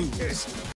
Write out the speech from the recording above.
moves.